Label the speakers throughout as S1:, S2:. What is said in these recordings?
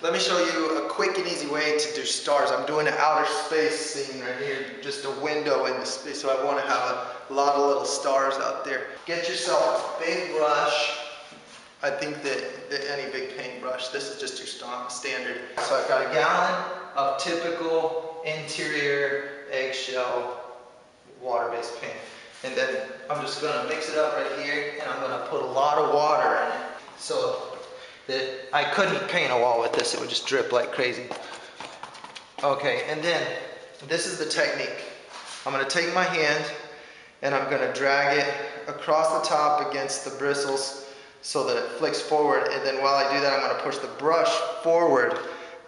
S1: Let me show you a quick and easy way to do stars. I'm doing an outer space scene right here, just a window in the space, so I want to have a lot of little stars out there. Get yourself a big brush. I think that, that any big paintbrush, this is just your standard. So I've got a gallon of typical interior eggshell water-based paint. And then I'm just gonna mix it up right here and I'm gonna put a lot of water in it. So that I couldn't paint a wall with this, it would just drip like crazy. Okay, and then this is the technique. I'm gonna take my hand and I'm gonna drag it across the top against the bristles so that it flicks forward. And then while I do that, I'm gonna push the brush forward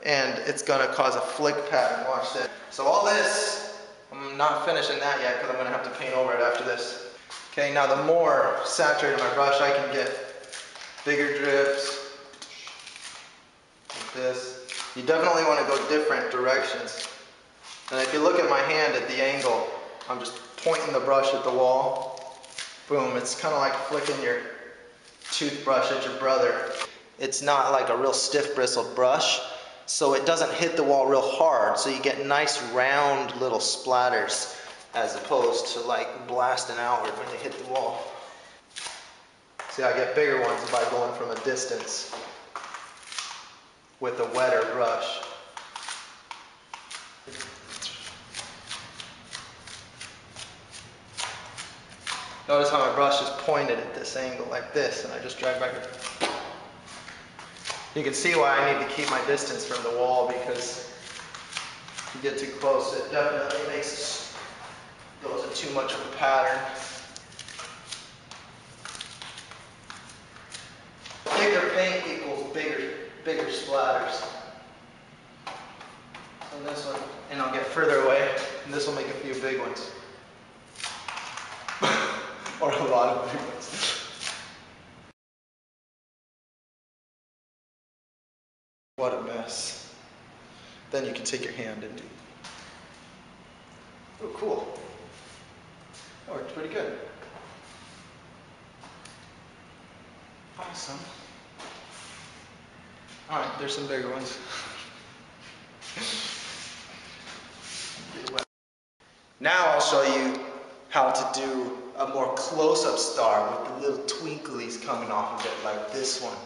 S1: and it's gonna cause a flick pattern. Watch this. So all this, I'm not finishing that yet because I'm gonna have to paint over it after this. Okay, now the more saturated my brush I can get, bigger drips, this. You definitely want to go different directions. And if you look at my hand at the angle, I'm just pointing the brush at the wall. Boom, it's kind of like flicking your toothbrush at your brother. It's not like a real stiff bristled brush, so it doesn't hit the wall real hard, so you get nice round little splatters as opposed to like blasting outward when you hit the wall. See, I get bigger ones by going from a distance with a wetter brush. Notice how my brush is pointed at this angle like this and I just drag back. You can see why I need to keep my distance from the wall because if you get too close it definitely makes goes in too much of a pattern. Bigger paint equals bigger splatters. And this one, and I'll get further away, and this will make a few big ones. or a lot of big ones. What a mess. Then you can take your hand and do. Oh, cool. That worked pretty good. Awesome. All right, there's some bigger ones. now I'll show you how to do a more close-up star with the little twinklies coming off of it like this one.